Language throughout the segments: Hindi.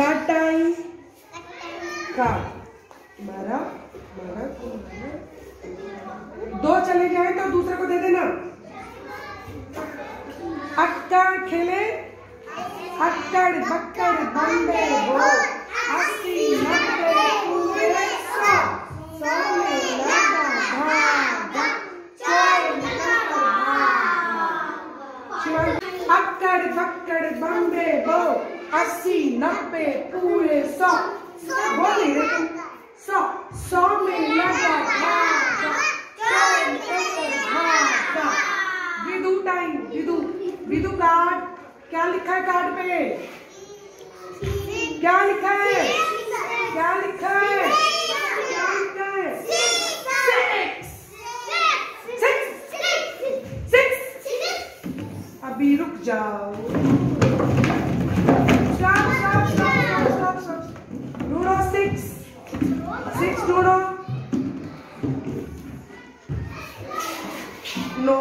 कार्ड का। बारह बारह दो चले जाए तो दूसरे को दे देना। अक्कड़ खेले। अक्कड़, बक्कड़ बम्बे वो अस्सी, नब्बे पूरे सौ। सौ में लगा शिवाजी अक्कड़, बक्कड़ बम्बे वो अस्सी नब्बे पूरे सौ बोली लेकिन सौ सौ में विदु टाइम विदु विदु कार्ड क्या लिखा है कार्ड पे क्या लिखा है क्या लिखा है है रुक जाओ नो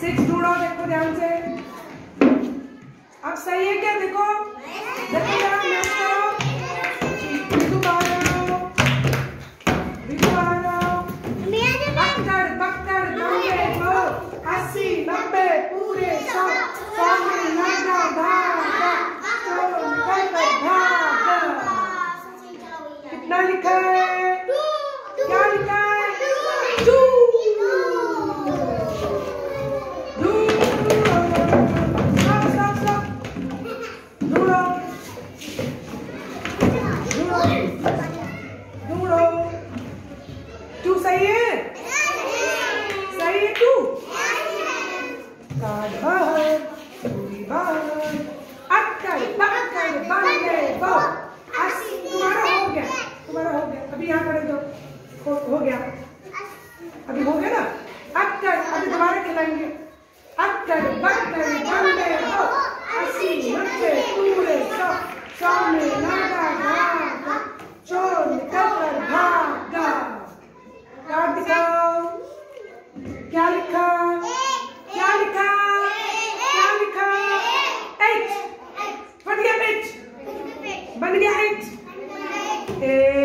सिक्स ढूंढो देखो ध्यान से। अब सही है क्या देखो? देखो ¡No! क्या लिखा क्या लिखा क्या लिखा एच बन गया एच बन गया एच एच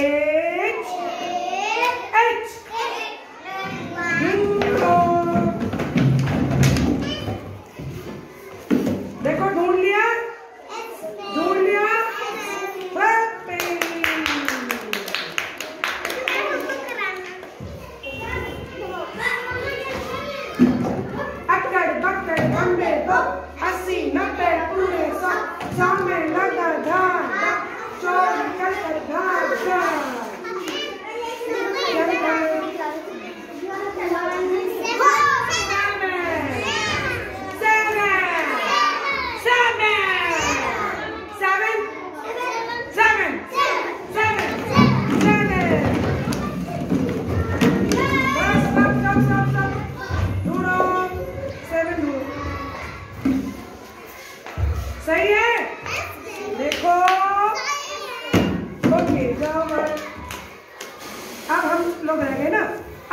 लोग रह गए ना।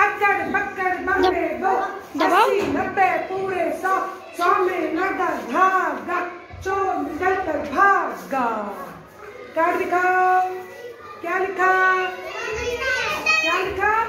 अक्कड़ बक्कड़ बंबे दो अस्सी नब्बे पूरे सौ सौ में लगा धागा चोर निकल कर भागा। कार्ड दिखाओ क्या लिखा? क्या लिखा?